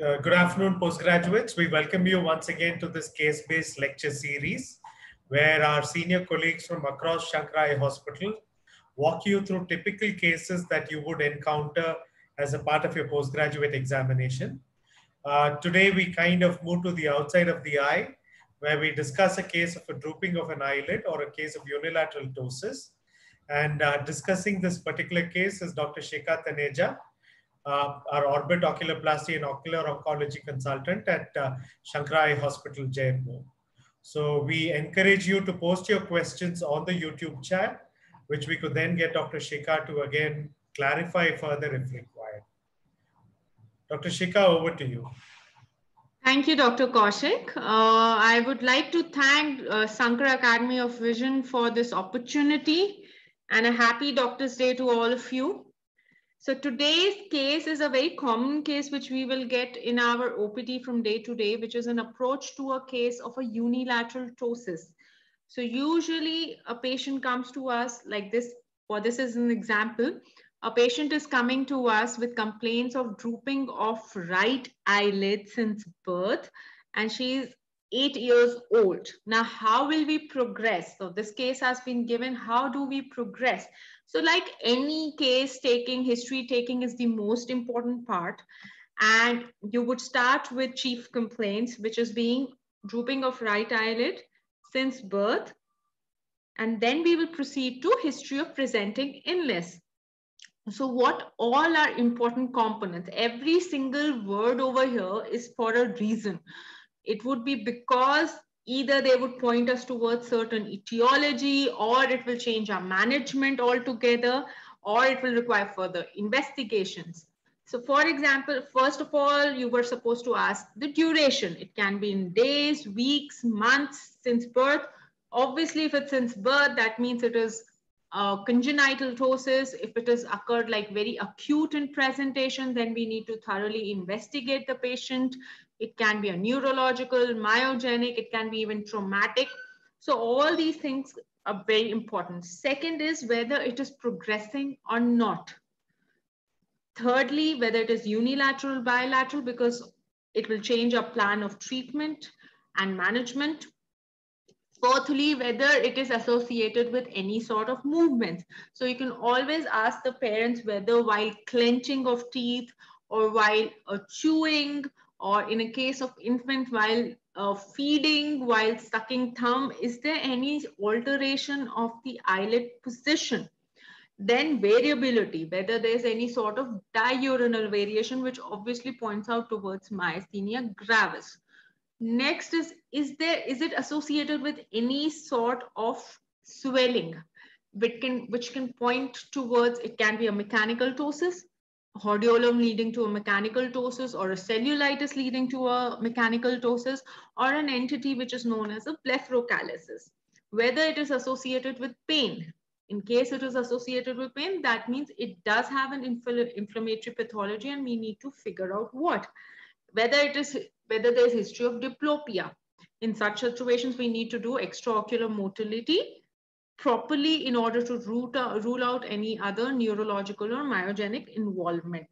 Uh, good afternoon, postgraduates. We welcome you once again to this case-based lecture series where our senior colleagues from across Sankara Eye Hospital walk you through typical cases that you would encounter as a part of your postgraduate examination. Uh, today, we kind of move to the outside of the eye where we discuss a case of a drooping of an eyelid or a case of unilateral ptosis. And uh, discussing this particular case is Dr. Shikha Taneja, uh, our orbit oculoplasty and ocular oncology consultant at uh, Hospital, Jaipur. So we encourage you to post your questions on the YouTube chat, which we could then get Dr. Shikha to again clarify further if required. Dr. Shikha, over to you. Thank you, Dr. Kaushik. Uh, I would like to thank uh, Academy of Vision for this opportunity and a happy Doctor's Day to all of you. So today's case is a very common case which we will get in our OPD from day to day, which is an approach to a case of a unilateral ptosis. So usually a patient comes to us like this, or this is an example. A patient is coming to us with complaints of drooping of right eyelid since birth, and she's eight years old. Now, how will we progress? So this case has been given, how do we progress? So like any case taking, history taking is the most important part. And you would start with chief complaints, which is being drooping of right eyelid since birth. And then we will proceed to history of presenting illness. So what all are important components? Every single word over here is for a reason. It would be because either they would point us towards certain etiology or it will change our management altogether or it will require further investigations. So for example, first of all, you were supposed to ask the duration. It can be in days, weeks, months since birth. Obviously, if it's since birth, that means it is uh, congenital ptosis. If it has occurred like very acute in presentation, then we need to thoroughly investigate the patient. It can be a neurological, myogenic, it can be even traumatic. So all these things are very important. Second is whether it is progressing or not. Thirdly, whether it is unilateral, bilateral, because it will change our plan of treatment and management. Fourthly, whether it is associated with any sort of movement. So you can always ask the parents whether while clenching of teeth or while uh, chewing or in a case of infant while uh, feeding, while sucking thumb, is there any alteration of the eyelid position? Then variability, whether there's any sort of diurnal variation, which obviously points out towards myasthenia gravis. Next is, is there, is it associated with any sort of swelling, which can, which can point towards, it can be a mechanical ptosis, hordeolum leading to a mechanical ptosis or a cellulitis leading to a mechanical ptosis or an entity which is known as a blepharochalasis. Whether it is associated with pain. In case it is associated with pain, that means it does have an infl inflammatory pathology and we need to figure out what. Whether it is, whether there's history of diplopia. In such situations, we need to do extraocular motility properly in order to root, rule out any other neurological or myogenic involvement.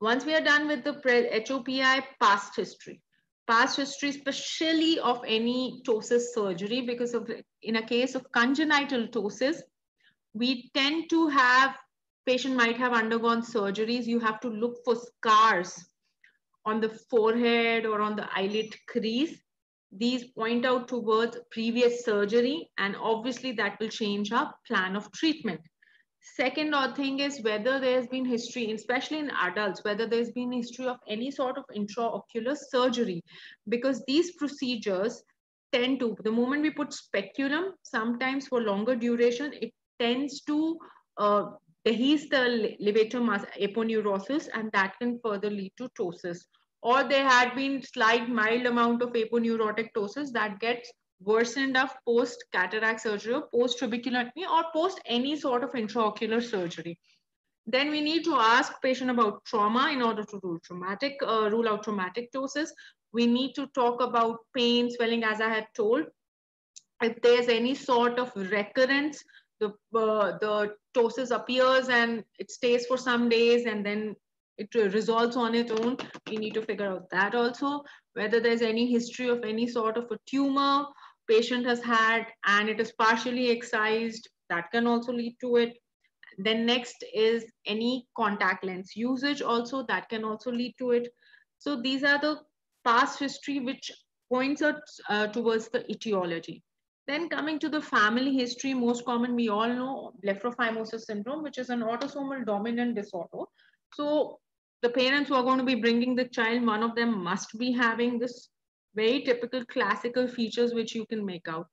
Once we are done with the HOPI past history, past history, especially of any ptosis surgery, because of in a case of congenital ptosis, we tend to have, patient might have undergone surgeries. You have to look for scars on the forehead or on the eyelid crease these point out towards previous surgery and obviously that will change our plan of treatment. Second odd thing is whether there's been history, especially in adults, whether there's been history of any sort of intraocular surgery, because these procedures tend to, the moment we put speculum, sometimes for longer duration, it tends to uh, the levator aponeurosis and that can further lead to ptosis or there had been slight mild amount of aponeurotic ptosis that gets worsened of post cataract surgery or post trabeculectomy or post any sort of intraocular surgery. Then we need to ask patient about trauma in order to rule traumatic, uh, rule out traumatic ptosis. We need to talk about pain, swelling, as I had told. If there's any sort of recurrence, the uh, the ptosis appears and it stays for some days and then it resolves on its own. We need to figure out that also, whether there's any history of any sort of a tumor patient has had and it is partially excised, that can also lead to it. Then next is any contact lens usage also, that can also lead to it. So these are the past history which points out uh, towards the etiology. Then coming to the family history, most common, we all know blepharophimosis syndrome, which is an autosomal dominant disorder. So the parents who are going to be bringing the child, one of them must be having this very typical classical features which you can make out.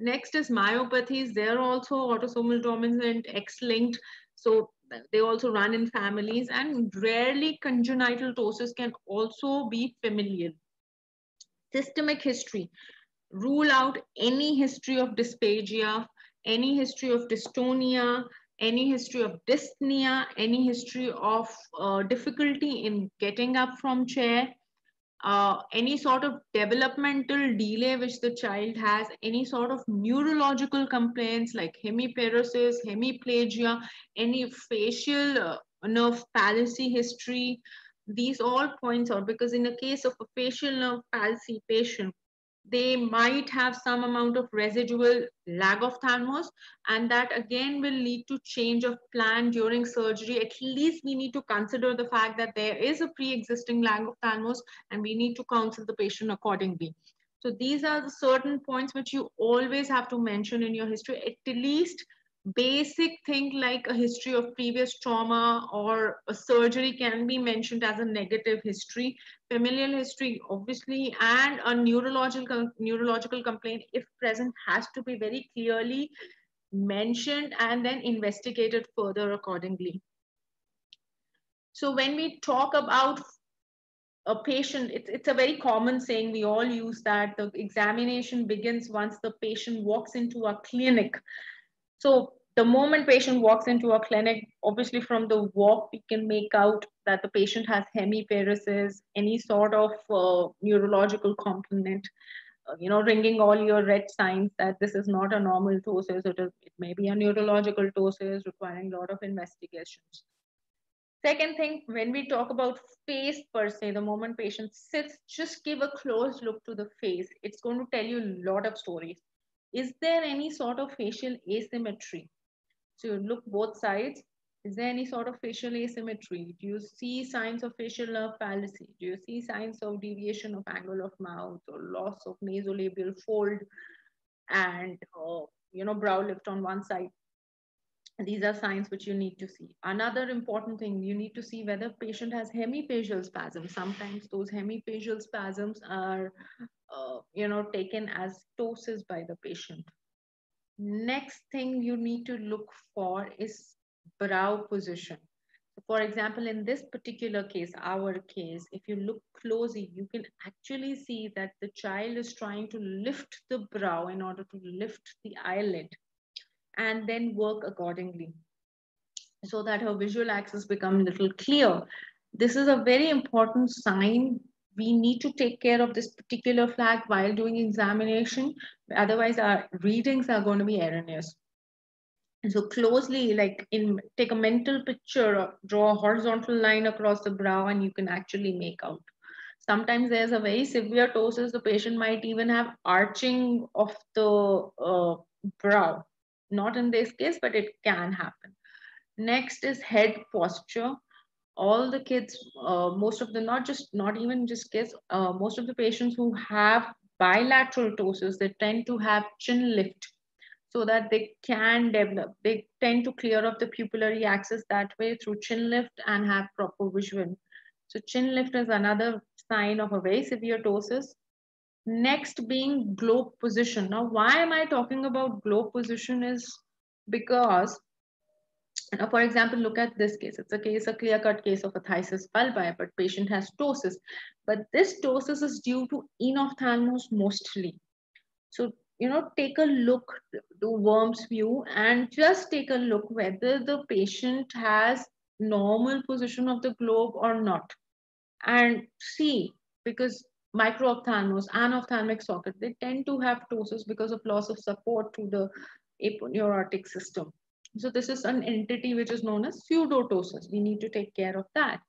Next is myopathies. They're also autosomal dominant, X-linked. So they also run in families and rarely congenital ptosis can also be familial. Systemic history rule out any history of dysphagia, any history of dystonia, any history of dyspnea, any history of uh, difficulty in getting up from chair, uh, any sort of developmental delay which the child has, any sort of neurological complaints like hemiparesis, hemiplegia, any facial uh, nerve palsy history, these all points out because in the case of a facial nerve palsy patient, they might have some amount of residual lagophthalmos and that again will lead to change of plan during surgery. At least we need to consider the fact that there is a pre-existing lagophthalmos and we need to counsel the patient accordingly. So these are the certain points which you always have to mention in your history at least basic thing like a history of previous trauma or a surgery can be mentioned as a negative history. Familial history obviously and a neurological neurological complaint if present has to be very clearly mentioned and then investigated further accordingly. So when we talk about a patient it's, it's a very common saying we all use that the examination begins once the patient walks into a clinic. So the moment patient walks into a clinic, obviously from the walk, we can make out that the patient has hemiparesis, any sort of uh, neurological component, uh, you know, ringing all your red signs that this is not a normal ptosis, it, is, it may be a neurological ptosis requiring a lot of investigations. Second thing, when we talk about face per se, the moment patient sits, just give a close look to the face. It's going to tell you a lot of stories. Is there any sort of facial asymmetry? So look both sides. Is there any sort of facial asymmetry? Do you see signs of facial nerve palsy? Do you see signs of deviation of angle of mouth or loss of nasolabial fold and uh, you know brow lift on one side? These are signs which you need to see. Another important thing, you need to see whether patient has hemifacial spasms. Sometimes those hemifacial spasms are, uh, you know, taken as ptosis by the patient. Next thing you need to look for is brow position. For example, in this particular case, our case, if you look closely, you can actually see that the child is trying to lift the brow in order to lift the eyelid and then work accordingly so that her visual axis a little clear. This is a very important sign we need to take care of this particular flag while doing examination. Otherwise, our readings are going to be erroneous. And so closely, like in take a mental picture, or draw a horizontal line across the brow, and you can actually make out. Sometimes there's a very severe ptosis. The patient might even have arching of the uh, brow. Not in this case, but it can happen. Next is head posture all the kids, uh, most of the, not just, not even just kids, uh, most of the patients who have bilateral ptosis, they tend to have chin lift so that they can develop, they tend to clear up the pupillary axis that way through chin lift and have proper vision. So chin lift is another sign of a very severe ptosis. Next being globe position. Now, why am I talking about globe position is because now, for example, look at this case. It's a case, a clear-cut case of a phthisis bulbi, but patient has ptosis. But this ptosis is due to enophthalmos mostly. So, you know, take a look, do worm's view, and just take a look whether the patient has normal position of the globe or not. And see, because microphthalmos, anophthalmic socket, they tend to have ptosis because of loss of support to the aponeurotic system. So this is an entity which is known as pseudoptosis. We need to take care of that.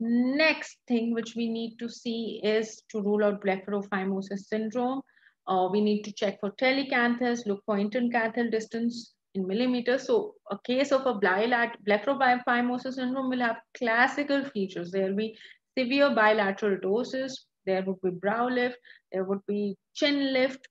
Next thing which we need to see is to rule out blepharophimosis syndrome. Uh, we need to check for telecanthus, look for intercanthal distance in millimeters. So a case of a blepharophimosis syndrome will have classical features. There will be severe bilateral ptosis, there would be brow lift, there would be chin lift,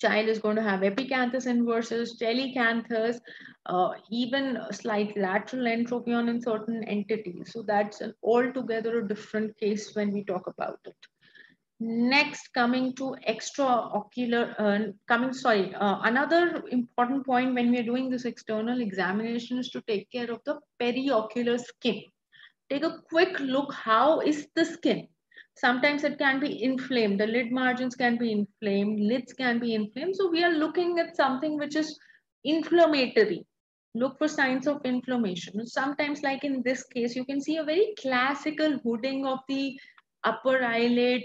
child is going to have epicanthus inversus, telecanthus, uh, even slight lateral entropy in certain entities. So that's an altogether a different case when we talk about it. Next, coming to extraocular, uh, coming, sorry, uh, another important point when we are doing this external examination is to take care of the periocular skin. Take a quick look, how is the skin? Sometimes it can be inflamed. The lid margins can be inflamed. Lids can be inflamed. So we are looking at something which is inflammatory. Look for signs of inflammation. Sometimes like in this case, you can see a very classical hooding of the upper eyelid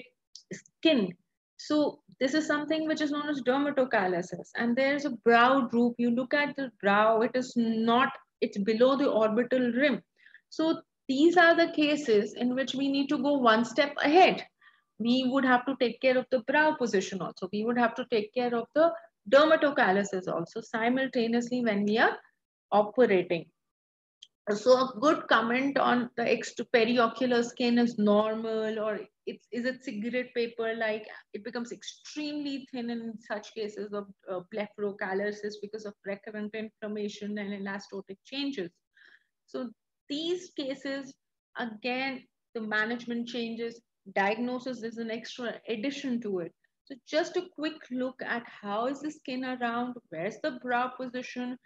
skin. So this is something which is known as dermatochalasis. And there's a brow droop. You look at the brow, it is not, it's below the orbital rim. So these are the cases in which we need to go one step ahead. We would have to take care of the brow position also. We would have to take care of the dermatochalasis also simultaneously when we are operating. So a good comment on the extra periocular skin is normal or it's, is it cigarette paper like it becomes extremely thin in such cases of uh, blepharochalasis because of recurrent inflammation and elastotic changes. So these cases, again, the management changes, diagnosis is an extra addition to it. So just a quick look at how is the skin around, where's the brow position,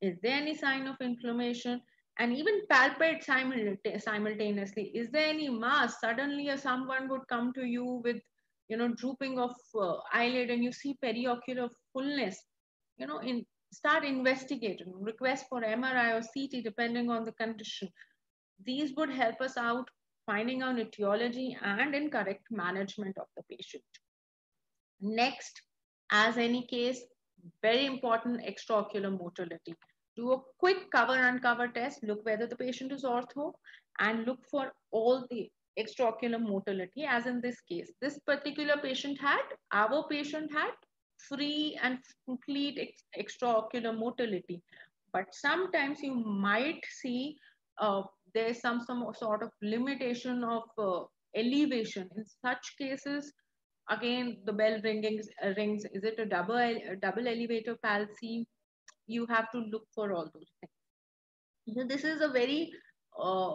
is there any sign of inflammation, and even palpate simultaneously. Is there any mass? Suddenly someone would come to you with, you know, drooping of uh, eyelid and you see periocular fullness, you know, in start investigating, request for MRI or CT depending on the condition. These would help us out finding out etiology and in correct management of the patient. Next, as any case, very important extraocular motility. Do a quick cover uncover test, look whether the patient is ortho and look for all the extraocular motility as in this case. This particular patient had, our patient had free and complete ex extraocular motility. But sometimes you might see uh, there's some, some sort of limitation of uh, elevation. In such cases, again, the bell ringing, uh, rings, is it a double, a double elevator palsy? You have to look for all those things. So this is a very uh,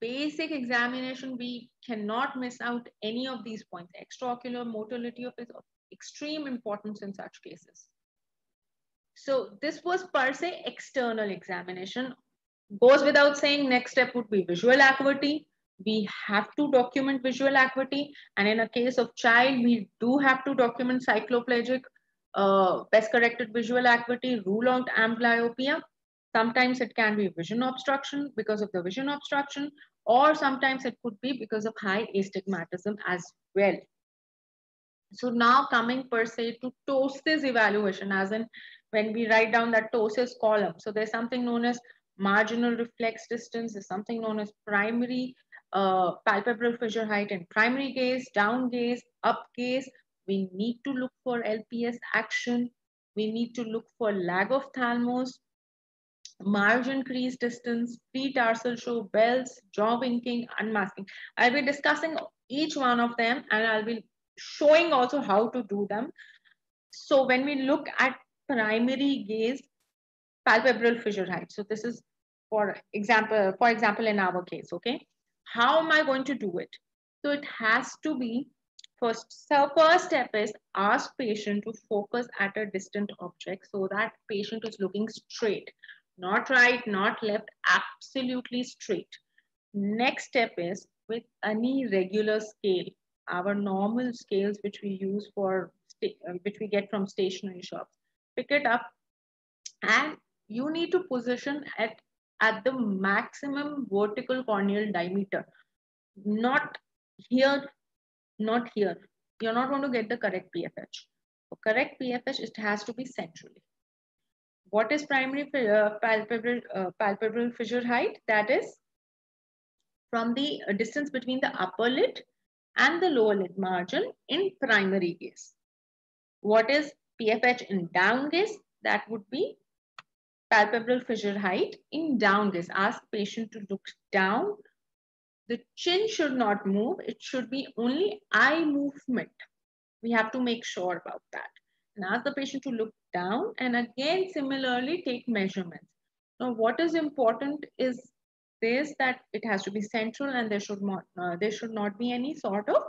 basic examination. We cannot miss out any of these points. Extraocular motility of extreme importance in such cases. So this was per se external examination. Goes without saying, next step would be visual acuity. We have to document visual acuity. And in a case of child, we do have to document cycloplegic, uh, best corrected visual acuity, rule out amblyopia. Sometimes it can be vision obstruction because of the vision obstruction, or sometimes it could be because of high astigmatism as well. So now coming per se to ptosis evaluation, as in when we write down that ptosis column. So there's something known as marginal reflex distance, there's something known as primary uh, palpebral fissure height and primary gaze, down gaze, up gaze. We need to look for LPS action. We need to look for lagophthalmos, margin crease distance, pre-tarsal show, bells, jaw winking, unmasking. I'll be discussing each one of them and I'll be showing also how to do them. So when we look at primary gaze, palpebral fissure height. So this is for example, for example, in our case, okay? How am I going to do it? So it has to be first, so first step is ask patient to focus at a distant object so that patient is looking straight, not right, not left, absolutely straight. Next step is with any regular scale our normal scales which we use for uh, which we get from stationery shops. Pick it up and you need to position at at the maximum vertical corneal diameter. Not here not here. You're not going to get the correct pfh for correct pfh it has to be centrally. What is primary uh, palpebral uh, palpebral fissure height? That is from the uh, distance between the upper lid and the lower lid margin in primary gaze. What is PFH in down gaze? That would be palpebral fissure height in down gaze. Ask patient to look down. The chin should not move. It should be only eye movement. We have to make sure about that. And ask the patient to look down and again similarly take measurements. Now what is important is this that it has to be central and there should not uh, there should not be any sort of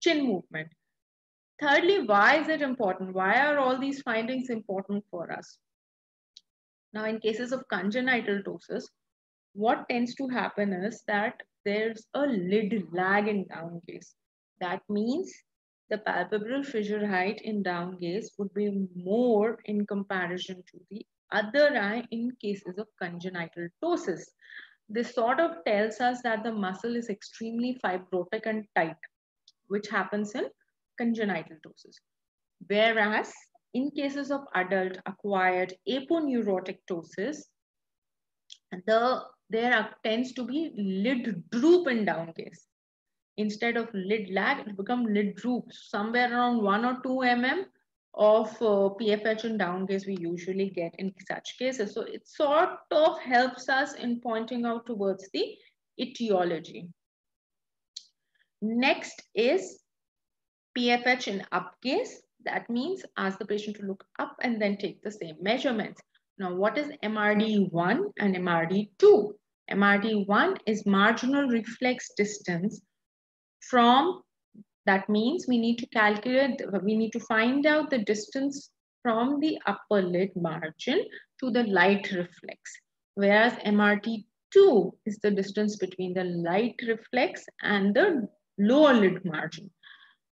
chin movement. Thirdly, why is it important? Why are all these findings important for us? Now, in cases of congenital ptosis, what tends to happen is that there's a lid lag in down gaze. That means the palpebral fissure height in down gaze would be more in comparison to the other eye in cases of congenital ptosis. This sort of tells us that the muscle is extremely fibrotic and tight, which happens in congenital ptosis. Whereas in cases of adult acquired aponeurotic ptosis, the, there are, tends to be lid droop in down gaze instead of lid lag, it becomes lid droop, somewhere around one or two mm of uh, PFH and down we usually get in such cases. So it sort of helps us in pointing out towards the etiology. Next is PFH in up. That means ask the patient to look up and then take the same measurements. Now, what is MRD1 and MRD2? MRD1 is marginal reflex distance from that means we need to calculate, we need to find out the distance from the upper lid margin to the light reflex. Whereas MRD2 is the distance between the light reflex and the lower lid margin.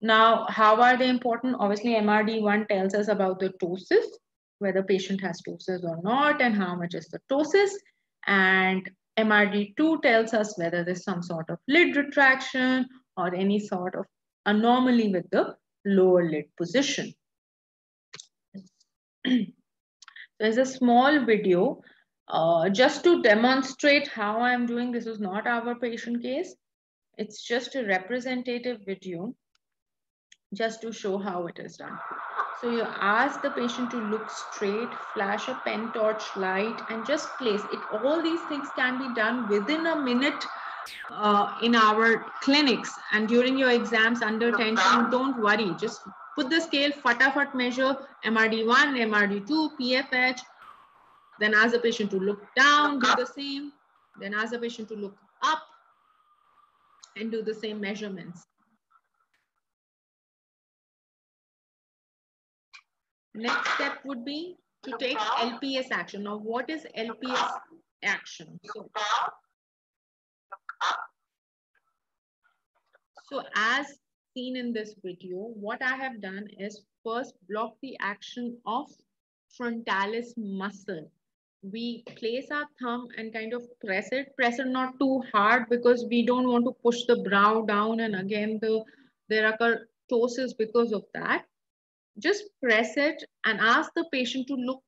Now, how are they important? Obviously, MRD1 tells us about the ptosis, whether patient has ptosis or not, and how much is the ptosis. And MRD2 tells us whether there's some sort of lid retraction or any sort of anomaly with the lower lid position. There's a small video uh, just to demonstrate how I'm doing. This is not our patient case. It's just a representative video just to show how it is done. So you ask the patient to look straight, flash a pen torch light and just place it. All these things can be done within a minute uh, in our clinics and during your exams under tension, don't worry. Just put the scale, fatafat measure MRD1, MRD2, PFH. Then ask the patient to look down, do the same. Then ask the patient to look up and do the same measurements. Next step would be to take LPS action. Now, what is LPS action? So So as seen in this video, what I have done is first block the action of frontalis muscle. We place our thumb and kind of press it, press it not too hard because we don't want to push the brow down and again the there are ptosis because of that. Just press it and ask the patient to look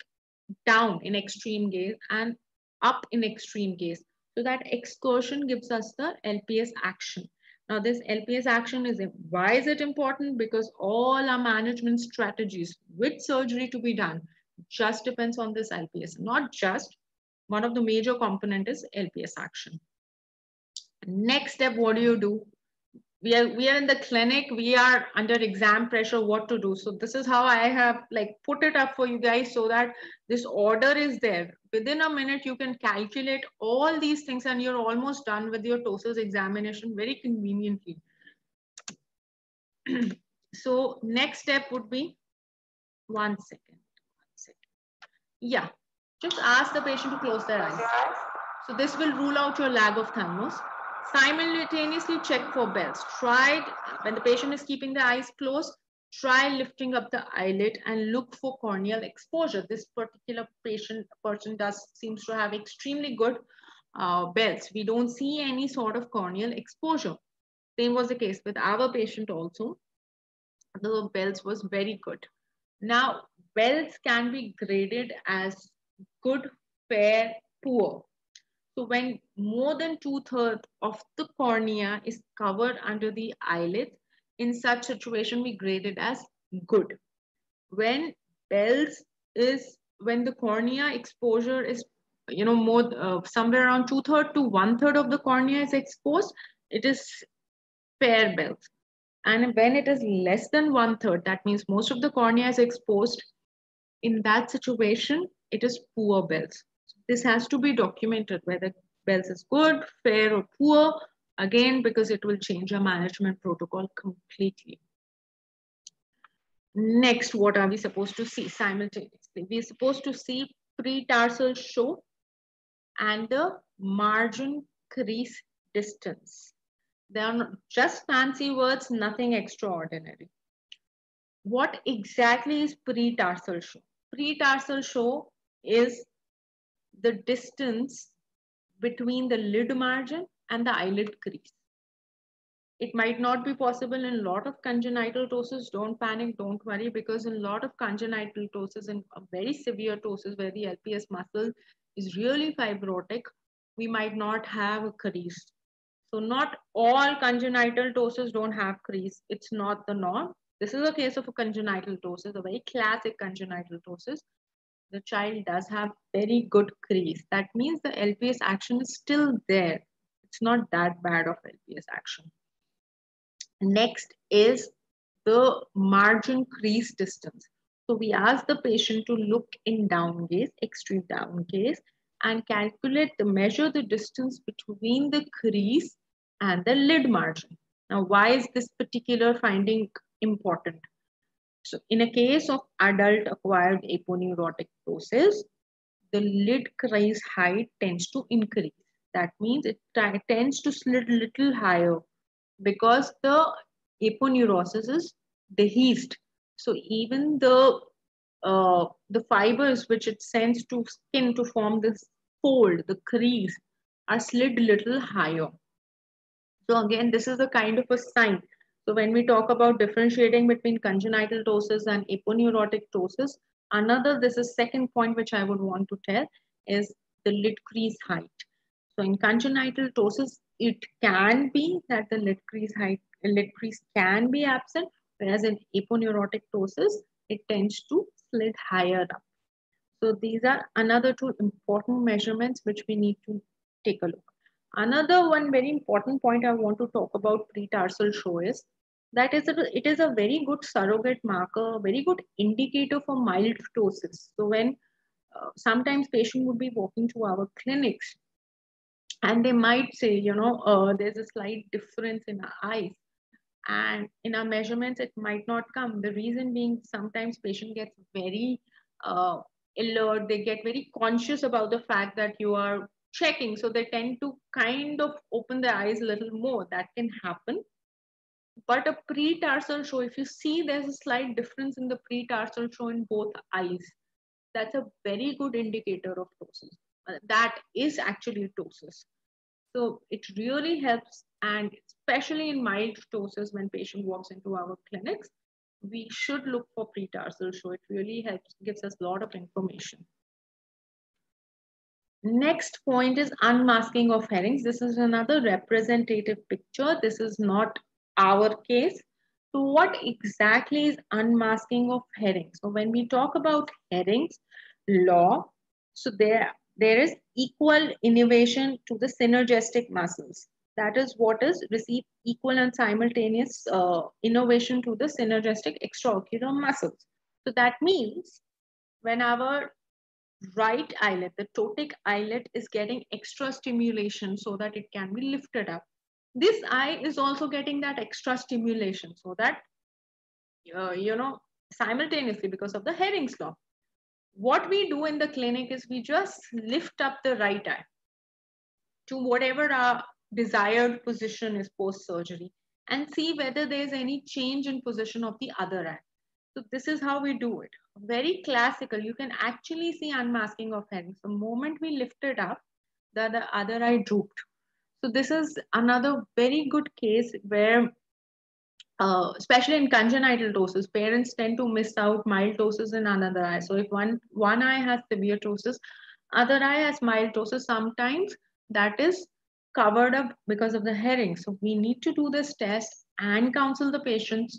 down in extreme gaze and up in extreme gaze. So that excursion gives us the LPS action. Now this LPS action is, why is it important? Because all our management strategies with surgery to be done just depends on this LPS. Not just, one of the major component is LPS action. Next step, what do you do? We are we are in the clinic we are under exam pressure what to do? So this is how i have like put it up for you guys so that this order is there. Within a minute you can calculate all these things and you're almost done with your ptosis examination very conveniently. So next step would be one second one second. Yeah just ask the patient to close their eyes. So this will rule out your lagophthalmos Simultaneously check for Bell's. Try, when the patient is keeping the eyes closed, try lifting up the eyelid and look for corneal exposure. This particular patient person does seems to have extremely good uh, Bell's. We don't see any sort of corneal exposure. Same was the case with our patient also. The Bell's was very good. Now, Bell's can be graded as good, fair, poor. So when more than two-thirds of the cornea is covered under the eyelid, in such situation, we grade it as good. When Bell's is, when the cornea exposure is, you know, more, uh, somewhere around two-thirds to one-third of the cornea is exposed, it is fair Bell's. And when it is less than one-third, that means most of the cornea is exposed, in that situation, it is poor Bell's. This has to be documented whether Bell's is good, fair, or poor, again, because it will change your management protocol completely. Next, what are we supposed to see simultaneously? We're supposed to see pre-tarsal show and the margin crease distance. They are just fancy words, nothing extraordinary. What exactly is pre-tarsal show? Pre-tarsal show is the distance between the lid margin and the eyelid crease. It might not be possible in a lot of congenital ptosis. Don't panic, don't worry, because in a lot of congenital ptosis and very severe ptosis where the LPS muscle is really fibrotic, we might not have a crease. So not all congenital ptosis don't have crease. It's not the norm. This is a case of a congenital ptosis, a very classic congenital ptosis the child does have very good crease. That means the LPS action is still there. It's not that bad of LPS action. Next is the margin crease distance. So we ask the patient to look in down gaze, extreme down gaze, and calculate the measure the distance between the crease and the lid margin. Now, why is this particular finding important? So in a case of adult acquired aponeurotic ptosis, the lid crease height tends to increase. That means it tends to slit little higher because the aponeurosis is dehisced. So even the uh, the fibers which it sends to skin to form this fold, the crease, are slid little higher. So again, this is a kind of a sign so when we talk about differentiating between congenital ptosis and aponeurotic ptosis, another, this is second point which I would want to tell is the lid crease height. So in congenital ptosis, it can be that the lid crease height, lid crease can be absent, whereas in aponeurotic ptosis, it tends to slid higher up. So these are another two important measurements which we need to take a look. Another one very important point I want to talk about pre-tarsal show is that is a, it is a very good surrogate marker, very good indicator for mild ptosis. So when uh, sometimes patient would be walking to our clinics and they might say, you know, uh, there's a slight difference in our eyes and in our measurements, it might not come. The reason being sometimes patient gets very uh, alert, they get very conscious about the fact that you are checking. So they tend to kind of open their eyes a little more. That can happen. But a pre-tarsal show, if you see there's a slight difference in the pre-tarsal show in both eyes, that's a very good indicator of ptosis. Uh, that is actually ptosis. So it really helps, and especially in mild ptosis, when patient walks into our clinics, we should look for pre-tarsal show. It really helps, gives us a lot of information. Next point is unmasking of Hering's. This is another representative picture. This is not our case. So what exactly is unmasking of Hering's? So when we talk about Hering's law, so there, there is equal innervation to the synergistic muscles. That is what is receive equal and simultaneous uh, innervation to the synergistic extraocular muscles. So that means when our right eyelid, the ptotic eyelid is getting extra stimulation so that it can be lifted up. This eye is also getting that extra stimulation so that, uh, you know, simultaneously because of the Hering's law. What we do in the clinic is we just lift up the right eye to whatever our desired position is post-surgery and see whether there's any change in position of the other eye. So this is how we do it very classical. You can actually see unmasking of Hering's. The moment we lift it up, the other eye drooped. So this is another very good case where, uh, especially in congenital ptosis, parents tend to miss out mild ptosis in another eye. So if one, one eye has severe ptosis, other eye has mild ptosis, sometimes that is covered up because of the Hering. So we need to do this test and counsel the patients,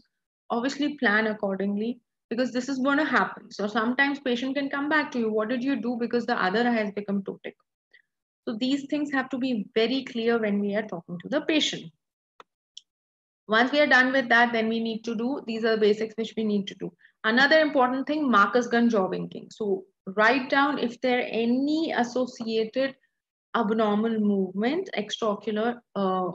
obviously plan accordingly because this is going to happen. So sometimes patient can come back to you, what did you do because the other eye has become ptotic. So these things have to be very clear when we are talking to the patient. Once we are done with that, then we need to do, these are the basics which we need to do. Another important thing, Marcus Gunn jaw winking. So write down if there are any associated abnormal movement, extraocular uh,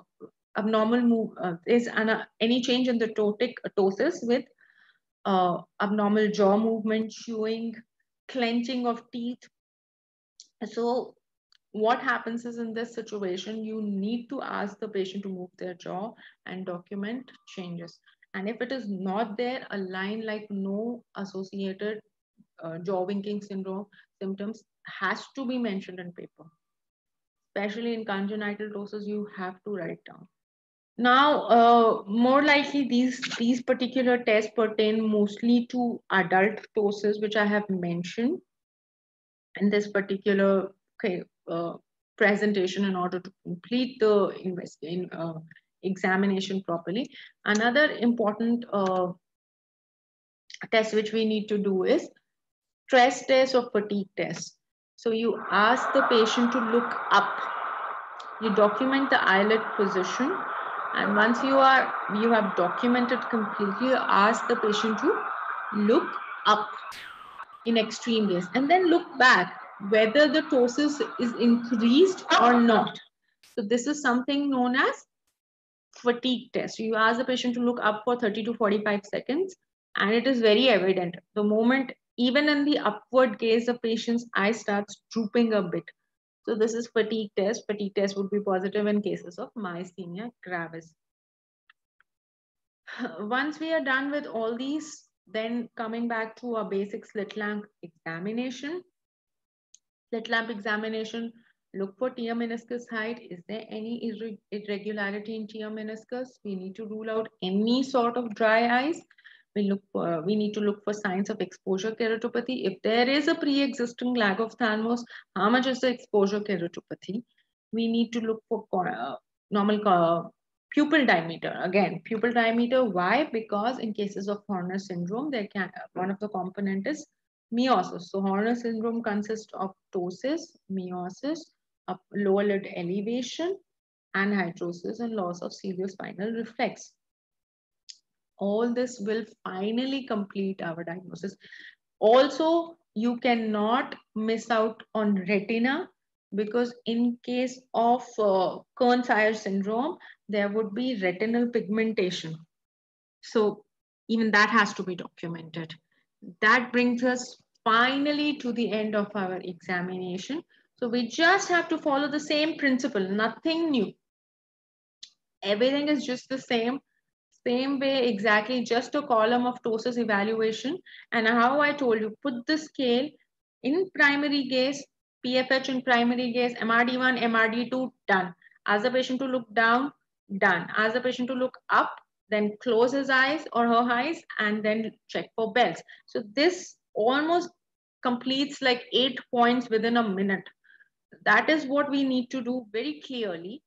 abnormal move, uh, is an, uh, any change in the ptotic ptosis with uh, abnormal jaw movement, chewing, clenching of teeth. So what happens is in this situation, you need to ask the patient to move their jaw and document changes. And if it is not there, a line like no associated uh, jaw winking syndrome symptoms has to be mentioned in paper. Especially in congenital ptosis, you have to write down. Now, uh, more likely these, these particular tests pertain mostly to adult ptosis, which I have mentioned in this particular okay, uh, presentation in order to complete the in, uh, examination properly. Another important uh, test which we need to do is stress test or fatigue test. So you ask the patient to look up. You document the eyelid position. And once you are you have documented completely, ask the patient to look up in extreme gaze and then look back whether the ptosis is increased or not. So this is something known as fatigue test. You ask the patient to look up for 30 to 45 seconds and it is very evident. The moment, even in the upward gaze, the patient's eye starts drooping a bit. So this is fatigue test. Fatigue test would be positive in cases of myasthenia gravis. Once we are done with all these, then coming back to our basic slit lamp examination, slit lamp examination, look for tear meniscus height. Is there any irregularity in tear meniscus? We need to rule out any sort of dry eyes. We look for, we need to look for signs of exposure keratopathy. If there is a pre-existing lagophthalmos, how much is the exposure keratopathy? We need to look for uh, normal uh, pupil diameter. Again, pupil diameter. Why? Because in cases of Horner syndrome, there can one of the component is miosis. So Horner syndrome consists of ptosis, meiosis, lower lid elevation, anhidrosis, and loss of ciliospinal reflex. All this will finally complete our diagnosis. Also, you cannot miss out on retina because in case of uh, Kearns-Sayre syndrome, there would be retinal pigmentation. So even that has to be documented that brings us finally to the end of our examination. So we just have to follow the same principle, nothing new. Everything is just the same, same way exactly, just a column of ptosis evaluation. And how I told you, put the scale in primary gaze, PFH in primary gaze, MRD1, MRD2, done. Ask the patient to look down, done. Ask the patient to look up, then close his eyes or her eyes and then check for bells. So this almost completes like eight points within a minute. That is what we need to do very clearly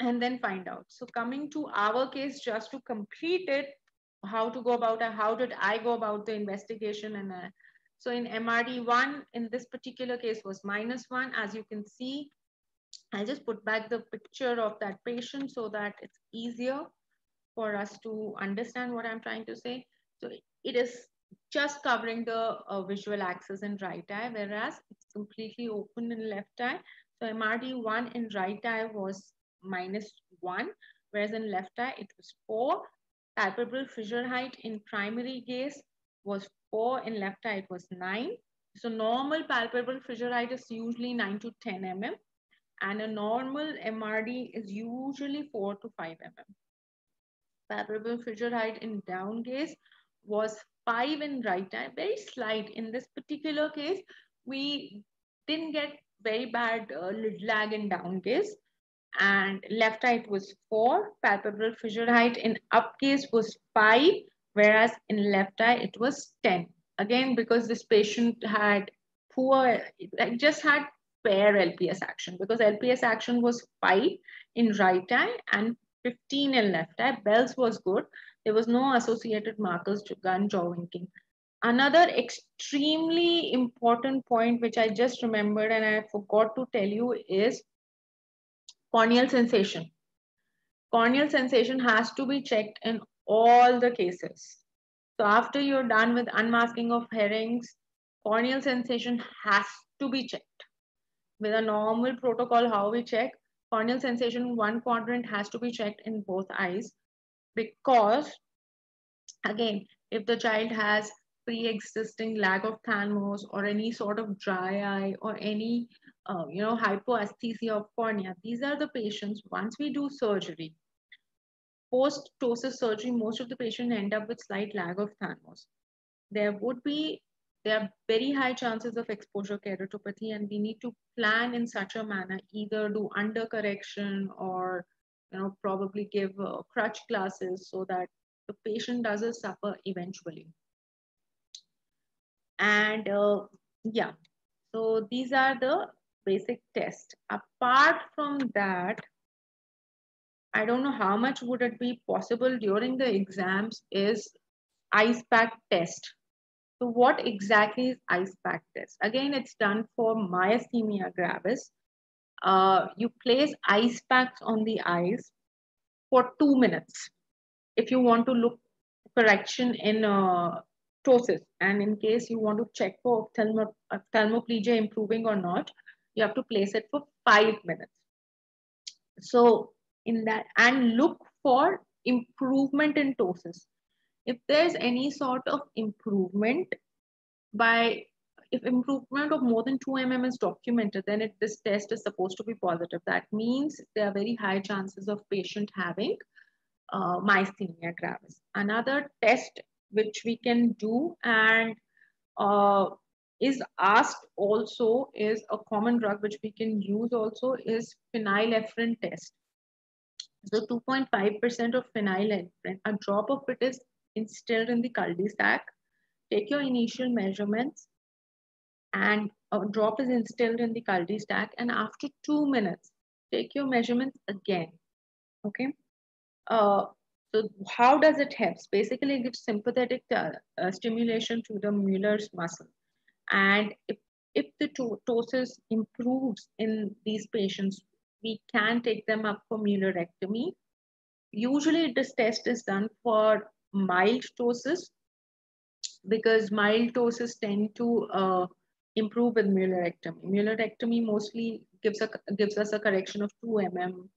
and then find out. So coming to our case, just to complete it, how to go about it, how did I go about the investigation? And uh, so in MRD1, in this particular case was minus one, as you can see, I'll just put back the picture of that patient so that it's easier for us to understand what I'm trying to say. So it is just covering the uh, visual axis in right eye, whereas it's completely open in left eye. So MRD1 in right eye was minus 1, whereas in left eye it was 4. Palpebral fissure height in primary gaze was 4, in left eye it was 9. So normal palpebral fissure height is usually 9 to 10 mm and a normal MRD is usually 4 to 5 mm palpebral fissure height in down gaze was 5 in right eye, very slight. In this particular case, we didn't get very bad uh, lid lag in down gaze. And left eye was 4, palpebral fissure height in up gaze was 5, whereas in left eye it was 10. Again, because this patient had poor, just had spare LPS action because LPS action was 5 in right eye and 15 in left eye. Bell's was good. There was no associated Marcus Gunn jaw winking. Another extremely important point, which I just remembered and I forgot to tell you is corneal sensation. Corneal sensation has to be checked in all the cases. So after you're done with unmasking of Hering's, corneal sensation has to be checked. With a normal protocol, how we check, corneal sensation one quadrant has to be checked in both eyes because again, if the child has pre-existing lack of thalmos or any sort of dry eye or any uh, you know hypoesthesia of cornea these are the patients once we do surgery post ptosis surgery most of the patients end up with slight lagophthalmos there would be there are very high chances of exposure keratopathy and we need to plan in such a manner either do under correction or you know probably give uh, crutch glasses so that the patient doesn't suffer eventually and uh, yeah, so these are the basic tests. Apart from that, I don't know how much would it be possible during the exams is ice pack test. So what exactly is ice pack test? Again, it's done for myasthenia gravis. Uh, you place ice packs on the eyes for two minutes. If you want to look for correction in uh, ptosis. And in case you want to check for ophthalmoplegia improving or not, you have to place it for five minutes. So in that, and look for improvement in ptosis. If there's any sort of improvement by, if improvement of more than 2 mm is documented, then it, this test is supposed to be positive. That means there are very high chances of patient having uh, myasthenia gravis. Another test which we can do and uh, is asked also is a common drug which we can use also is phenylephrine test. So 2.5% of phenylephrine, a drop of it is instilled in the cul-de-sac. Take your initial measurements and a drop is instilled in the cul-de-sac and after two minutes, take your measurements again, okay? Uh, so how does it help? Basically, it gives sympathetic uh, uh, stimulation to the Mueller's muscle. And if, if the ptosis improves in these patients, we can take them up for Muellerectomy. Usually this test is done for mild ptosis because mild ptosis tend to uh, improve with Muellerectomy. Muellerectomy mostly gives, a, gives us a correction of 2 mm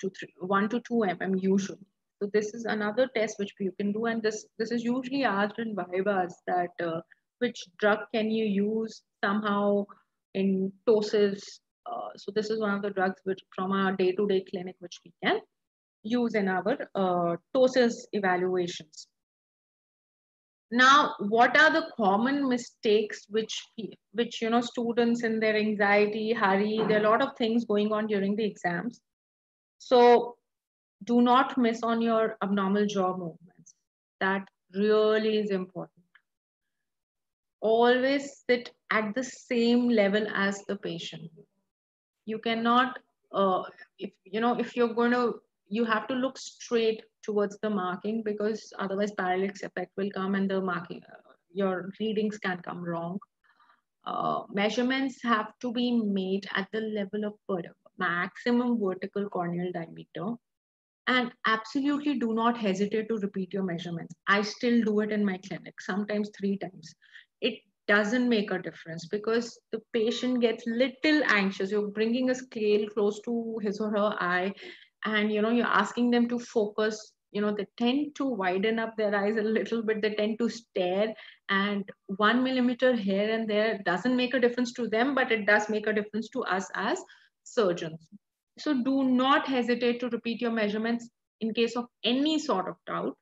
to 3, 1 to 2 mm usually. So this is another test which you can do. And this, this is usually asked in vivas that uh, which drug can you use somehow in ptosis. Uh, so this is one of the drugs which from our day-to-day -day clinic, which we can use in our uh, ptosis evaluations. Now, what are the common mistakes which, which you know, students in their anxiety, hurry, there are a lot of things going on during the exams. So do not miss on your abnormal jaw movements. That really is important. Always sit at the same level as the patient. You cannot, uh, if you know, if you're going to, you have to look straight towards the marking because otherwise parallax effect will come and the marking, uh, your readings can come wrong. Uh, measurements have to be made at the level of maximum vertical corneal diameter and absolutely do not hesitate to repeat your measurements. I still do it in my clinic, sometimes three times. It doesn't make a difference because the patient gets little anxious. You're bringing a scale close to his or her eye and you know you're asking them to focus you know they tend to widen up their eyes a little bit. They tend to stare. And one millimeter here and there doesn't make a difference to them but it does make a difference to us as surgeons. So do not hesitate to repeat your measurements in case of any sort of doubt.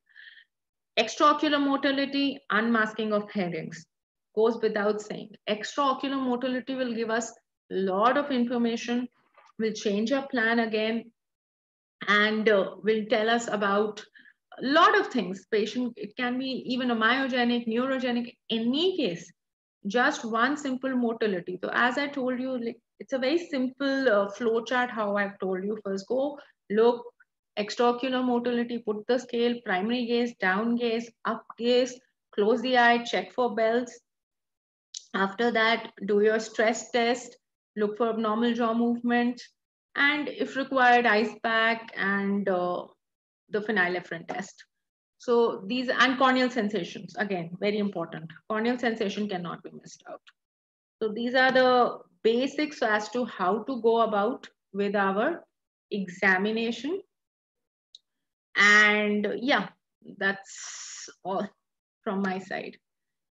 Extraocular motility, unmasking of Hering's goes without saying. Extraocular motility will give us a lot of information, will change our plan again, and uh, will tell us about a lot of things. Patient, it can be even a myogenic, neurogenic, any case, just one simple motility. So as I told you, It's a very simple uh, flow chart how I've told you. First go, look, extraocular motility, put the scale, primary gaze, down gaze, up gaze, close the eye, check for Bell's. After that, do your stress test, look for abnormal jaw movement, and if required, ice pack and uh, the phenylephrine test. So these and corneal sensations, again, very important. Corneal sensation cannot be missed out. So these are the basics as to how to go about with our examination. And yeah, that's all from my side.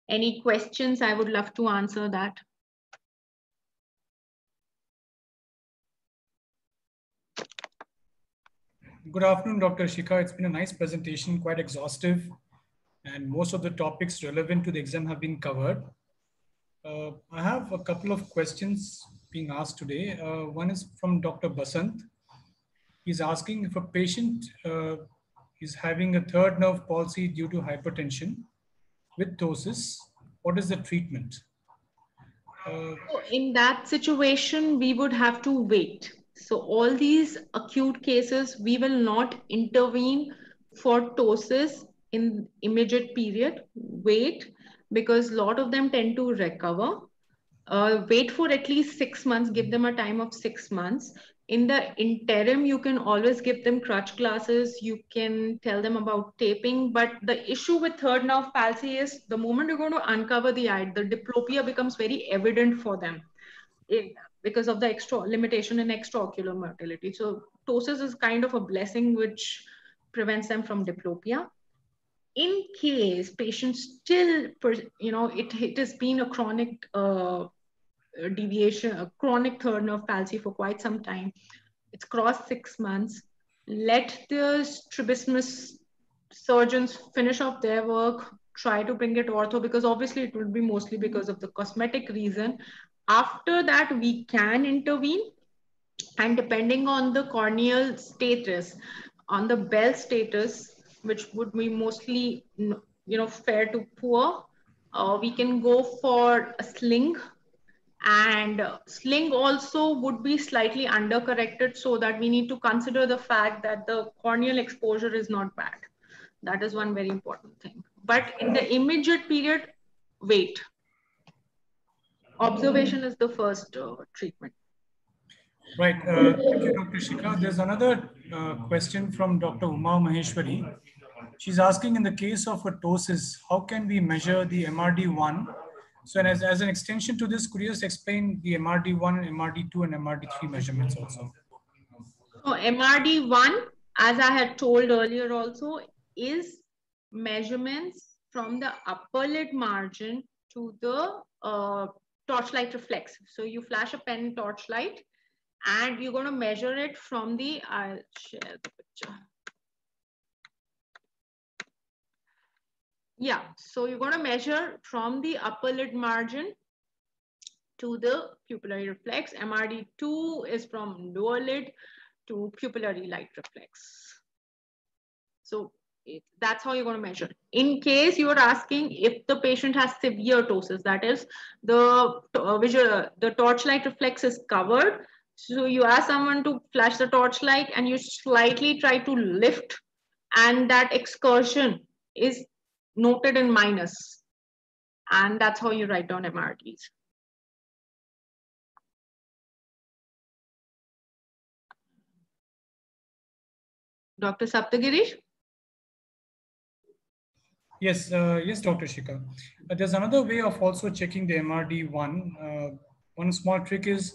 Any questions? I would love to answer that. Good afternoon, Dr. Shikha. It's been a nice presentation, quite exhaustive, and most of the topics relevant to the exam have been covered. Uh, I have a couple of questions being asked today. Uh, one is from Dr. Basant. He's asking if a patient uh, is having a third nerve palsy due to hypertension with ptosis, what is the treatment? Uh, in that situation, we would have to wait so all these acute cases, we will not intervene for ptosis in immediate period. Wait, because a lot of them tend to recover. Uh, wait for at least six months, give them a time of six months. In the interim, you can always give them crutch glasses. You can tell them about taping. But the issue with third nerve palsy is the moment you're going to uncover the eye, the diplopia becomes very evident for them. It, because of the extra limitation in extraocular motility. So ptosis is kind of a blessing which prevents them from diplopia. In case patients still, you know, it, it has been a chronic uh, deviation, a chronic third nerve palsy for quite some time. It's crossed six months. Let the strabismus surgeons finish off their work, try to bring it ortho because obviously it will be mostly because of the cosmetic reason after that, we can intervene. And depending on the corneal status, on the Bell status, which would be mostly, you know, fair to poor, uh, we can go for a sling and sling also would be slightly undercorrected so that we need to consider the fact that the corneal exposure is not bad. That is one very important thing. But in the immediate period, wait observation is the first uh, treatment. Right. Uh, thank you, Dr. Shikha. There's another uh, question from Dr. Uma Maheshwari. She's asking in the case of a ptosis, how can we measure the MRD1? So and as, as an extension to this, could you just explain the MRD1, MRD2, and MRD3 measurements also? So MRD1, as I had told earlier also, is measurements from the upper lid margin to the uh, torchlight reflex. So you flash a pen torchlight and you're going to measure it from the, I'll share the picture. Yeah, so you're going to measure from the upper lid margin to the pupillary reflex. MRD2 is from lower lid to pupillary light reflex. So that's how you're going to measure. In case you are asking if the patient has severe ptosis, that is the uh, visual, the torchlight reflex is covered. So you ask someone to flash the torchlight and you slightly try to lift and that excursion is noted in minus. And that's how you write down MRDs. Dr. Saptagirish? Yes, uh, yes, Dr. Shika. Uh, there's another way of also checking the MRD1. Uh, one small trick is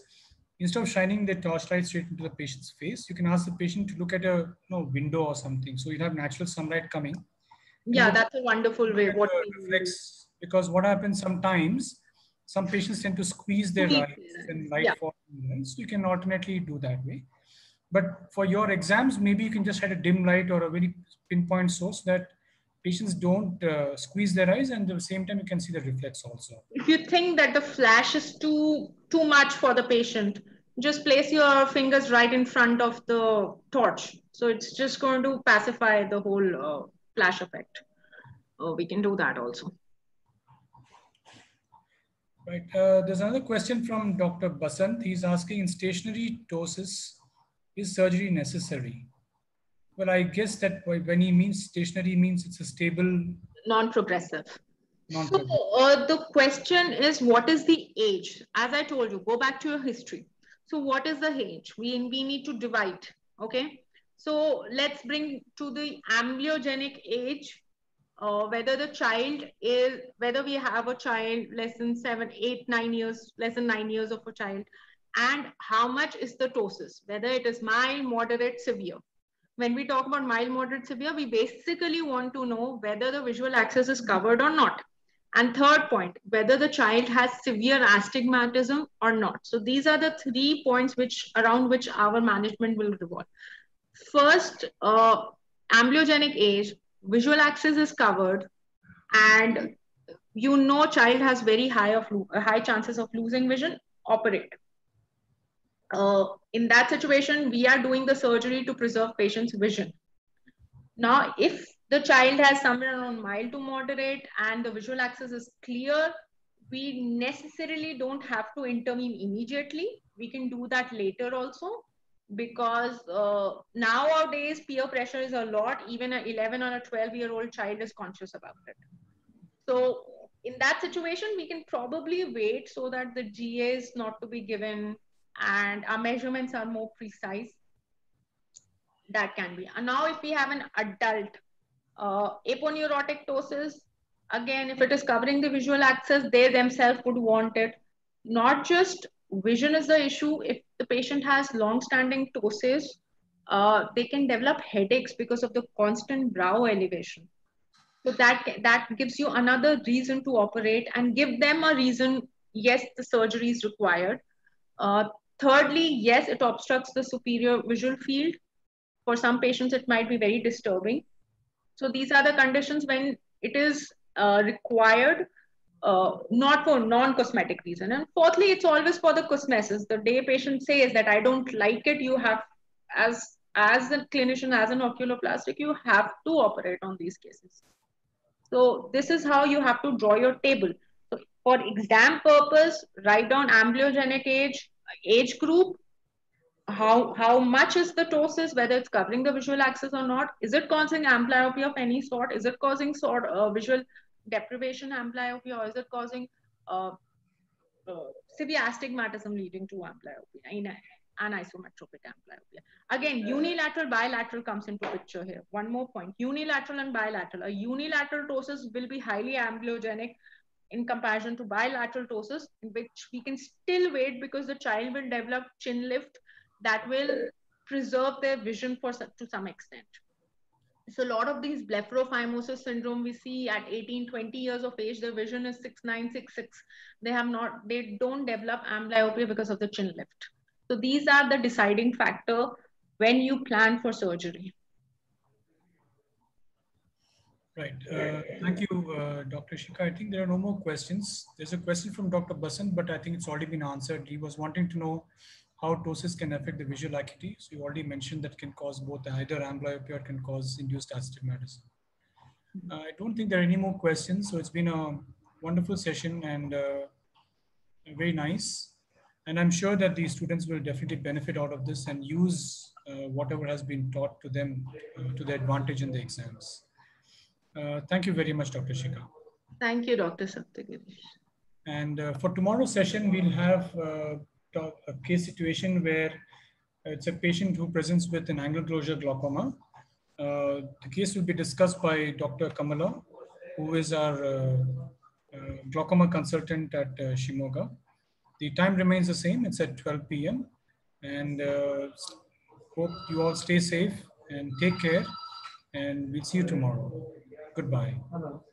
instead of shining the torchlight straight into the patient's face, you can ask the patient to look at a you know, window or something. So you have natural sunlight coming. Yeah, that's a wonderful way. What reflects, because what happens sometimes, some patients tend to squeeze their eyes and light yeah. falls. So you can alternately do that way. But for your exams, maybe you can just have a dim light or a very pinpoint source that patients don't uh, squeeze their eyes and at the same time you can see the reflex also. If you think that the flash is too, too much for the patient, just place your fingers right in front of the torch. So it's just going to pacify the whole uh, flash effect. Uh, we can do that also. Right. Uh, there's another question from Dr. Basant. He's asking in stationary ptosis, is surgery necessary? Well, I guess that when he means stationary means it's a stable. Non-progressive. Non so uh, the question is, what is the age? As I told you, go back to your history. So what is the age? We, we need to divide, okay? So let's bring to the amblyogenic age uh, whether the child is whether we have a child less than seven eight nine years less than nine years of a child and how much is the ptosis whether it is mild moderate severe when we talk about mild moderate severe we basically want to know whether the visual axis is covered or not. And third point whether the child has severe astigmatism or not. So these are the three points which around which our management will revolve first uh, amblyogenic age visual axis is covered and you know child has very high of high chances of losing vision operate uh, in that situation we are doing the surgery to preserve patient's vision. Now if the child has somewhere around mild to moderate and the visual axis is clear we necessarily don't have to intervene immediately. We can do that later also because uh, nowadays peer pressure is a lot. Even an 11 or a 12 year old child is conscious about it. So in that situation we can probably wait so that the ga is not to be given and our measurements are more precise that can be and now if we have an adult uh, aponeurotic ptosis again if it is covering the visual axis they themselves would want it not just vision is the issue. If the patient has long-standing ptosis, uh, they can develop headaches because of the constant brow elevation. So that, that gives you another reason to operate and give them a reason, yes, the surgery is required. Uh, thirdly, yes, it obstructs the superior visual field. For some patients, it might be very disturbing. So these are the conditions when it is uh, required uh, not for non-cosmetic reason. And fourthly, it's always for the cosmesis. The day patient says that I don't like it, you have, as as a clinician, as an oculoplastic, you have to operate on these cases. So this is how you have to draw your table. So for exam purpose, write down amblyogenic age, age group, how, how much is the ptosis, whether it's covering the visual axis or not. Is it causing amblyopia of any sort? Is it causing sort uh, visual deprivation amblyopia or is it causing uh, uh, severe astigmatism leading to amblyopia in anisometropic amblyopia. Again, unilateral, bilateral comes into picture here. One more point, unilateral and bilateral. A unilateral ptosis will be highly amblyogenic in comparison to bilateral ptosis, in which we can still wait because the child will develop chin lift that will preserve their vision for to some extent. So a lot of these blepharophimosis syndrome we see at 18 20 years of age their vision is 6966 they have not they don't develop amblyopia because of the chin lift. So these are the deciding factor when you plan for surgery right uh, thank you uh, dr shika i think there are no more questions there's a question from dr basant but i think it's already been answered he was wanting to know how ptosis can affect the visual acuity. So you already mentioned that can cause both either amblyopia or can cause induced astigmatism. Uh, I don't think there are any more questions. So it's been a wonderful session and uh, very nice. And I'm sure that the students will definitely benefit out of this and use uh, whatever has been taught to them to their advantage in the exams. Uh, thank you very much, Dr. Shika. Thank you, Dr. Saptagirish. And uh, for tomorrow's session, we'll have a case situation where it's a patient who presents with an angle closure glaucoma. Uh, the case will be discussed by Dr. Kamala, who is our uh, uh, glaucoma consultant at uh, Shimoga. The time remains the same. It's at 12 p.m. And uh, hope you all stay safe and take care. And we'll see you tomorrow. Goodbye. Hello.